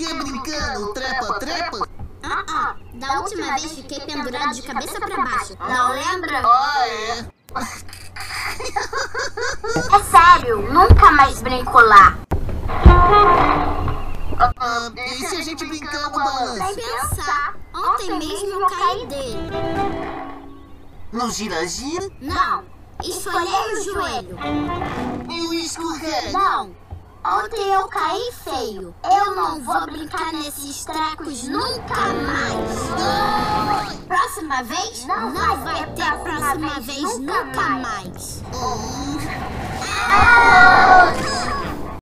Fiquei brincando, trepa, trepa. Ah, ah. Da última vez fiquei pendurado de cabeça pra baixo. Não lembra? Ah, é. É sério, nunca mais brinco lá. Ah, e se a gente brincar no Sem balanço? pensar. Ontem mesmo eu caí dele. No gira-gira? Não. Esfolhei o joelho. E o escorrega? Não. Ontem eu caí feio. Eu não vou brincar nesses trecos nunca mais. Próxima vez? Não, vai ter próxima vez nunca mais. Oh.